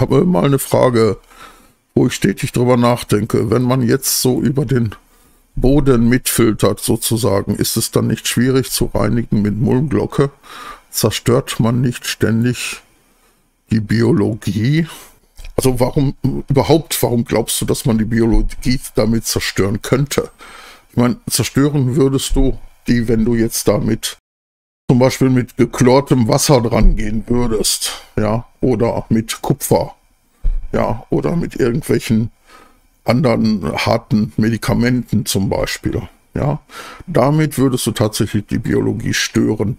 habe mal eine Frage, wo ich stetig drüber nachdenke. Wenn man jetzt so über den Boden mitfiltert sozusagen, ist es dann nicht schwierig zu reinigen mit Mulmglocke? Zerstört man nicht ständig die Biologie? Also warum überhaupt, warum glaubst du, dass man die Biologie damit zerstören könnte? Ich meine, zerstören würdest du die, wenn du jetzt damit zum Beispiel mit geklortem Wasser dran gehen würdest, ja, oder mit Kupfer, ja, oder mit irgendwelchen anderen harten Medikamenten zum Beispiel, ja. Damit würdest du tatsächlich die Biologie stören.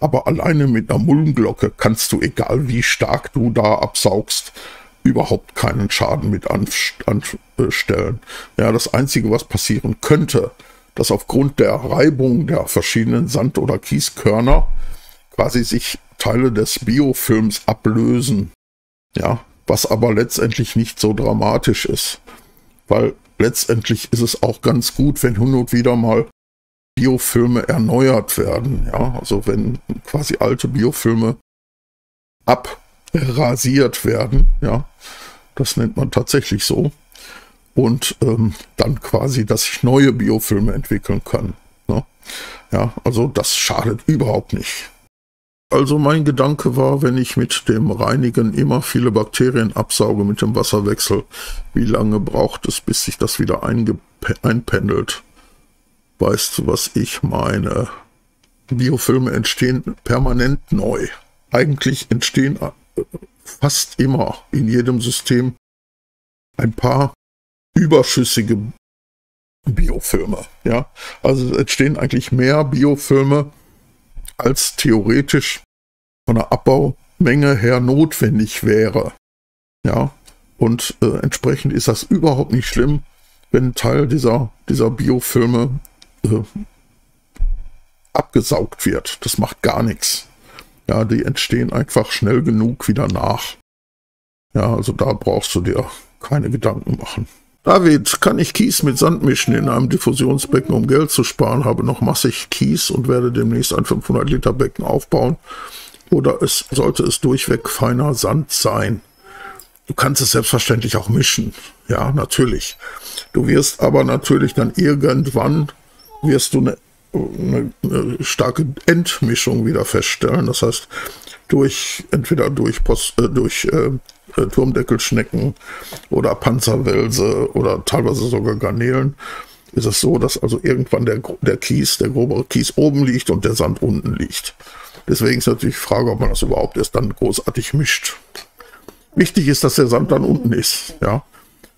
Aber alleine mit einer Mulmglocke kannst du, egal wie stark du da absaugst, überhaupt keinen Schaden mit anstellen. Ja, das Einzige, was passieren könnte, dass aufgrund der Reibung der verschiedenen Sand- oder Kieskörner quasi sich Teile des Biofilms ablösen. Ja, was aber letztendlich nicht so dramatisch ist. Weil letztendlich ist es auch ganz gut, wenn hin und wieder mal Biofilme erneuert werden. Ja, also wenn quasi alte Biofilme abrasiert werden. Ja, das nennt man tatsächlich so und ähm, dann quasi, dass ich neue Biofilme entwickeln kann. Ne? Ja, also das schadet überhaupt nicht. Also mein Gedanke war, wenn ich mit dem Reinigen immer viele Bakterien absauge mit dem Wasserwechsel, wie lange braucht es, bis sich das wieder einpendelt? Weißt du, was ich meine? Biofilme entstehen permanent neu. Eigentlich entstehen äh, fast immer in jedem System ein paar überschüssige Biofilme. Ja, also entstehen eigentlich mehr Biofilme, als theoretisch von der Abbaumenge her notwendig wäre. Ja, und äh, entsprechend ist das überhaupt nicht schlimm, wenn ein Teil dieser, dieser Biofilme äh, abgesaugt wird. Das macht gar nichts. Ja, die entstehen einfach schnell genug wieder nach. Ja, also da brauchst du dir keine Gedanken machen. David, kann ich Kies mit Sand mischen in einem Diffusionsbecken, um Geld zu sparen? Habe noch massig Kies und werde demnächst ein 500 Liter Becken aufbauen. Oder es sollte es durchweg feiner Sand sein? Du kannst es selbstverständlich auch mischen. Ja, natürlich. Du wirst aber natürlich dann irgendwann wirst du eine, eine, eine starke Endmischung wieder feststellen. Das heißt, durch entweder durch, Post, äh, durch äh, äh, Turmdeckelschnecken oder Panzerwälse oder teilweise sogar Garnelen, ist es so, dass also irgendwann der, der Kies, der grobere Kies oben liegt und der Sand unten liegt. Deswegen ist natürlich die Frage, ob man das überhaupt erst dann großartig mischt. Wichtig ist, dass der Sand dann unten ist, ja.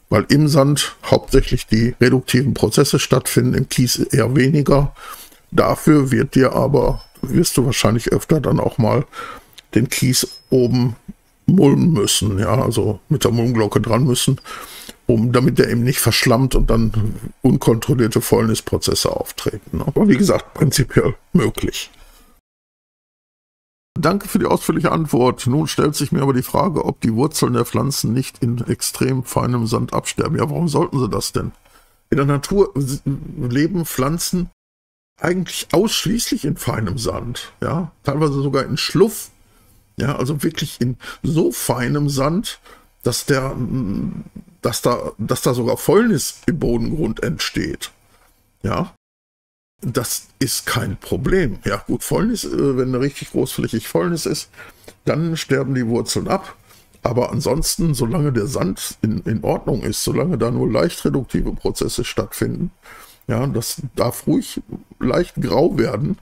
Weil im Sand hauptsächlich die reduktiven Prozesse stattfinden, im Kies eher weniger. Dafür wird dir aber, wirst du wahrscheinlich öfter dann auch mal den Kies oben mulmen müssen, ja, also mit der Mulmglocke dran müssen, um damit der eben nicht verschlammt und dann unkontrollierte Fäulnisprozesse auftreten. Aber wie gesagt, prinzipiell möglich. Danke für die ausführliche Antwort. Nun stellt sich mir aber die Frage, ob die Wurzeln der Pflanzen nicht in extrem feinem Sand absterben. Ja, warum sollten sie das denn? In der Natur leben Pflanzen eigentlich ausschließlich in feinem Sand, ja, teilweise sogar in Schluff ja, also wirklich in so feinem Sand, dass der, dass da, dass da sogar Fäulnis im Bodengrund entsteht. Ja, das ist kein Problem. Ja, gut, Fäulnis, äh, wenn richtig großflächig Fäulnis ist, dann sterben die Wurzeln ab. Aber ansonsten, solange der Sand in, in Ordnung ist, solange da nur leicht reduktive Prozesse stattfinden, ja, das darf ruhig leicht grau werden,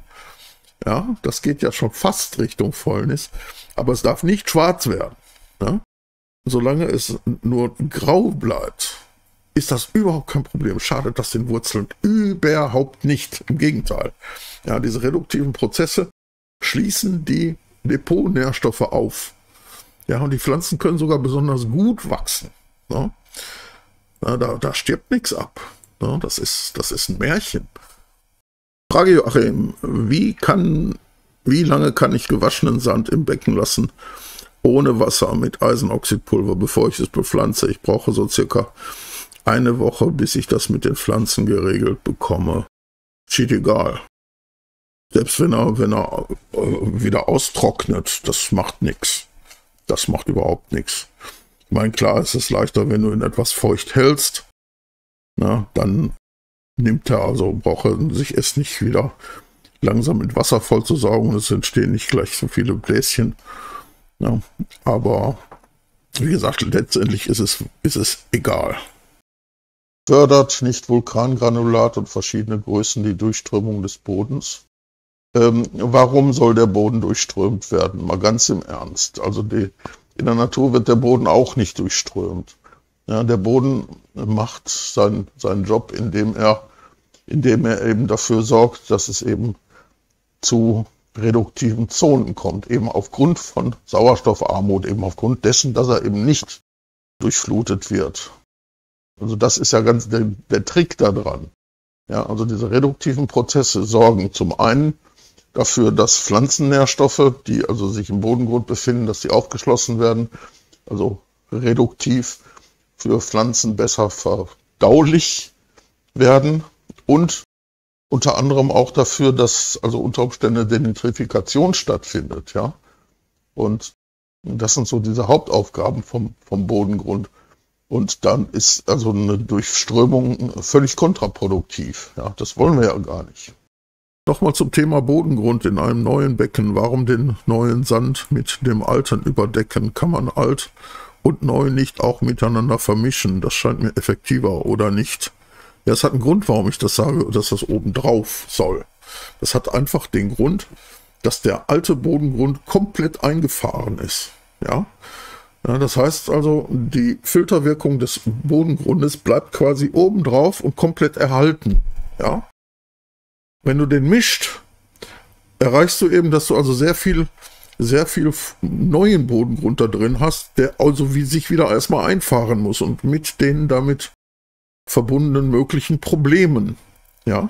ja, das geht ja schon fast Richtung Fäulnis, aber es darf nicht schwarz werden. Ja? Solange es nur grau bleibt, ist das überhaupt kein Problem. Schadet das den Wurzeln überhaupt nicht. Im Gegenteil. Ja, diese reduktiven Prozesse schließen die Depotnährstoffe auf. Ja, und die Pflanzen können sogar besonders gut wachsen. Ja? Ja, da, da stirbt nichts ab. Ja, das, ist, das ist ein Märchen. Frage Joachim, wie kann, wie lange kann ich gewaschenen Sand im Becken lassen, ohne Wasser mit Eisenoxidpulver, bevor ich es bepflanze? Ich brauche so circa eine Woche, bis ich das mit den Pflanzen geregelt bekomme. Schied egal. Selbst wenn er, wenn er äh, wieder austrocknet, das macht nichts. Das macht überhaupt nichts. Ich meine, klar ist es leichter, wenn du ihn etwas feucht hältst. Na, dann nimmt er also, braucht er sich es nicht wieder langsam mit Wasser voll zu saugen. Es entstehen nicht gleich so viele Bläschen. Ja, aber wie gesagt, letztendlich ist es, ist es egal. Fördert nicht Vulkangranulat und verschiedene Größen die Durchströmung des Bodens. Ähm, warum soll der Boden durchströmt werden? Mal ganz im Ernst. Also die, in der Natur wird der Boden auch nicht durchströmt. Ja, der Boden macht sein, seinen Job, indem er, indem er eben dafür sorgt, dass es eben zu reduktiven Zonen kommt, eben aufgrund von Sauerstoffarmut, eben aufgrund dessen, dass er eben nicht durchflutet wird. Also das ist ja ganz der, der Trick daran. Ja, also diese reduktiven Prozesse sorgen zum einen dafür, dass Pflanzennährstoffe, die also sich im Bodengrund befinden, dass sie aufgeschlossen werden, also reduktiv für Pflanzen besser verdaulich werden und unter anderem auch dafür, dass also unter Umständen Denitrifikation stattfindet, ja. Und das sind so diese Hauptaufgaben vom, vom Bodengrund. Und dann ist also eine Durchströmung völlig kontraproduktiv. Ja, das wollen wir ja gar nicht. Nochmal zum Thema Bodengrund in einem neuen Becken. Warum den neuen Sand mit dem alten überdecken? Kann man alt und neu nicht auch miteinander vermischen? Das scheint mir effektiver oder nicht? Ja, es hat einen Grund, warum ich das sage, dass das oben drauf soll. Das hat einfach den Grund, dass der alte Bodengrund komplett eingefahren ist. Ja, ja, das heißt also, die Filterwirkung des Bodengrundes bleibt quasi oben drauf und komplett erhalten. Ja. Wenn du den mischt, erreichst du eben, dass du also sehr viel, sehr viel neuen Bodengrund da drin hast, der also wie sich wieder erstmal einfahren muss und mit den damit verbundenen möglichen Problemen. Ja.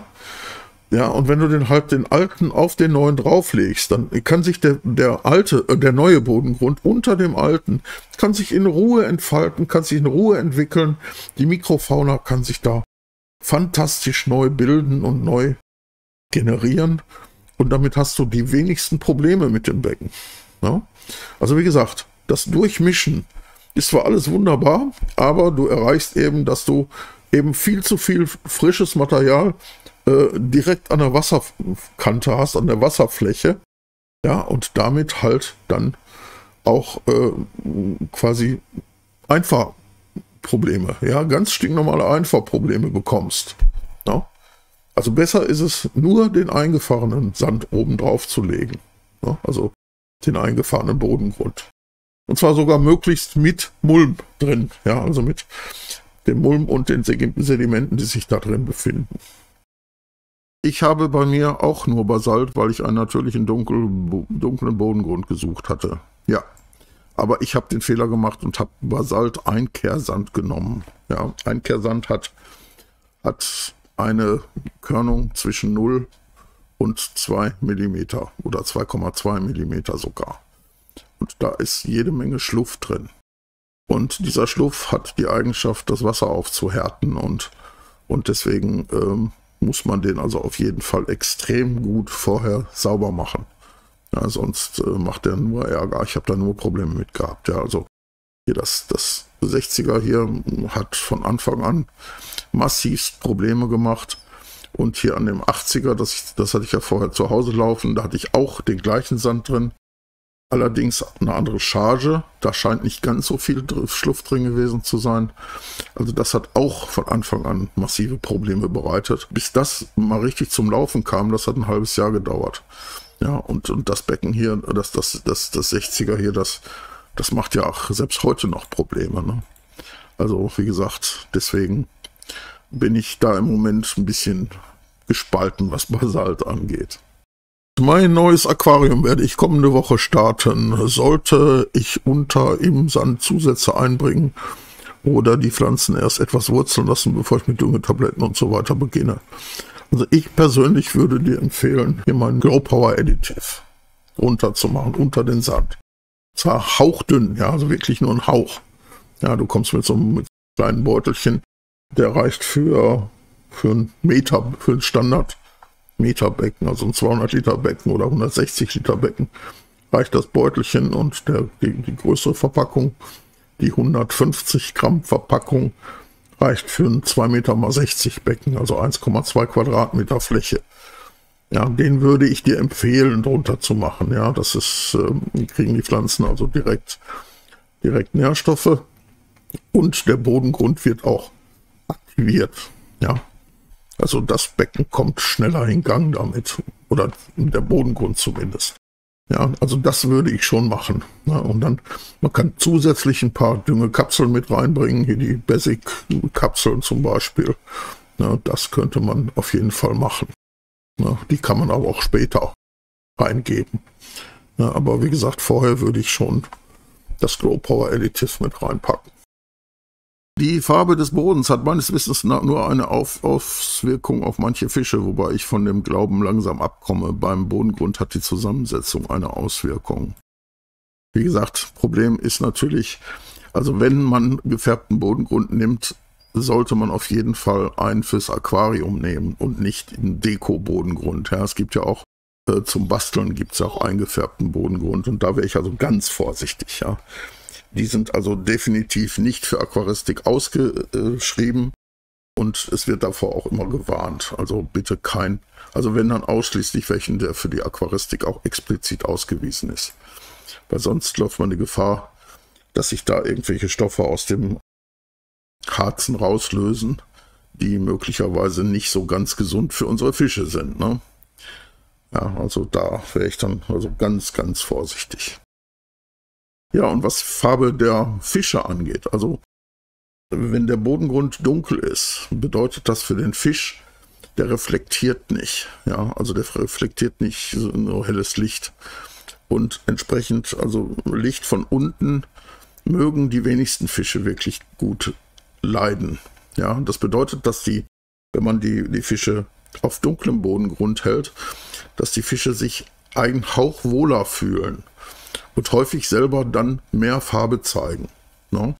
Ja, und wenn du den halt den alten auf den neuen drauflegst, dann kann sich der, der alte, äh, der neue Bodengrund unter dem alten, kann sich in Ruhe entfalten, kann sich in Ruhe entwickeln. Die Mikrofauna kann sich da fantastisch neu bilden und neu generieren. Und damit hast du die wenigsten Probleme mit dem Becken. Ja? Also wie gesagt, das Durchmischen ist zwar alles wunderbar, aber du erreichst eben, dass du eben viel zu viel frisches Material äh, direkt an der Wasserkante hast, an der Wasserfläche. Ja, und damit halt dann auch äh, quasi Einfahrprobleme, ja, ganz stinknormale Einfahrprobleme bekommst. Ja? Also besser ist es, nur den eingefahrenen Sand oben drauf zu legen. Ja? Also den eingefahrenen Bodengrund. Und zwar sogar möglichst mit Mulm drin, ja, also mit dem Mulm und den Sedimenten, die sich da drin befinden. Ich habe bei mir auch nur Basalt, weil ich einen natürlichen dunkel, dunklen Bodengrund gesucht hatte. Ja, aber ich habe den Fehler gemacht und habe Basalt Einkehrsand genommen. Ja, Einkehrsand hat, hat eine Körnung zwischen 0 und 2 mm oder 2,2 mm sogar. Und da ist jede Menge Schluff drin. Und dieser Schluff hat die Eigenschaft, das Wasser aufzuhärten und, und deswegen ähm, muss man den also auf jeden Fall extrem gut vorher sauber machen. Ja, sonst äh, macht er nur Ärger. Ich habe da nur Probleme mit gehabt. Ja, also hier das, das 60er hier hat von Anfang an massivst Probleme gemacht. Und hier an dem 80er, das, das hatte ich ja vorher zu Hause laufen, da hatte ich auch den gleichen Sand drin. Allerdings eine andere Charge. Da scheint nicht ganz so viel Schluff drin gewesen zu sein. Also das hat auch von Anfang an massive Probleme bereitet. Bis das mal richtig zum Laufen kam, das hat ein halbes Jahr gedauert. Ja, und, und das Becken hier, das, das, das, das 60er hier, das, das macht ja auch selbst heute noch Probleme. Ne? Also, wie gesagt, deswegen bin ich da im Moment ein bisschen gespalten, was Basalt angeht. Mein neues Aquarium werde ich kommende Woche starten. Sollte ich unter im Sand Zusätze einbringen oder die Pflanzen erst etwas wurzeln lassen, bevor ich mit Düngetabletten und so weiter beginne. Also ich persönlich würde dir empfehlen, hier meinen Grow Power Additive runterzumachen unter den Sand. Zwar hauchdünn, ja, also wirklich nur ein Hauch. Ja, du kommst mit so einem, kleinen Beutelchen, der reicht für, für einen Meter, für einen Standard Meter Becken, also ein 200 Liter Becken oder 160 Liter Becken, reicht das Beutelchen und der, die, die größere Verpackung Die 150 Gramm Verpackung reicht für ein 2 Meter mal 60 Becken, also 1,2 Quadratmeter Fläche. Ja, den würde ich dir empfehlen, drunter zu machen. Ja, das ist, äh, kriegen die Pflanzen also direkt, direkt Nährstoffe und der Bodengrund wird auch aktiviert. Ja, also das Becken kommt schneller in Gang damit oder der Bodengrund zumindest. Ja, also das würde ich schon machen. Ja, und dann, man kann zusätzlich ein paar Düngekapseln mit reinbringen, hier die Basic-Kapseln zum Beispiel. Ja, das könnte man auf jeden Fall machen. Ja, die kann man aber auch später reingeben. Aber wie gesagt, vorher würde ich schon das Glow Power Additive mit reinpacken. Die Farbe des Bodens hat meines Wissens nur eine auf Auswirkung auf manche Fische, wobei ich von dem Glauben langsam abkomme. Beim Bodengrund hat die Zusammensetzung eine Auswirkung. Wie gesagt, Problem ist natürlich, also wenn man gefärbten Bodengrund nimmt, sollte man auf jeden Fall einen fürs Aquarium nehmen und nicht einen Deko-Bodengrund. Ja, es gibt ja auch äh, zum Basteln gibt es auch eingefärbten Bodengrund und da wäre ich also ganz vorsichtig. Ja. Die sind also definitiv nicht für Aquaristik ausgeschrieben und es wird davor auch immer gewarnt. Also bitte kein, also wenn dann ausschließlich welchen, der für die Aquaristik auch explizit ausgewiesen ist. Weil sonst läuft man die Gefahr, dass sich da irgendwelche Stoffe aus dem Harzen rauslösen, die möglicherweise nicht so ganz gesund für unsere Fische sind. Ne? Ja, also da wäre ich dann also ganz, ganz vorsichtig. Ja, und was Farbe der Fische angeht, also wenn der Bodengrund dunkel ist, bedeutet das für den Fisch, der reflektiert nicht. Ja, also der reflektiert nicht so helles Licht. Und entsprechend, also Licht von unten mögen die wenigsten Fische wirklich gut leiden. Ja, das bedeutet, dass die, wenn man die, die Fische auf dunklem Bodengrund hält, dass die Fische sich ein Hauch wohler fühlen und häufig selber dann mehr Farbe zeigen. Ne?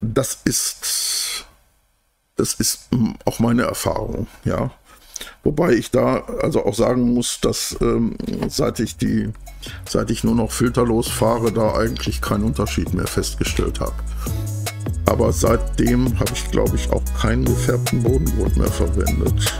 Das ist, das ist hm, auch meine Erfahrung, ja. Wobei ich da also auch sagen muss, dass ähm, seit ich die, seit ich nur noch filterlos fahre, da eigentlich keinen Unterschied mehr festgestellt habe. Aber seitdem habe ich, glaube ich, auch keinen gefärbten Bodengrund mehr verwendet.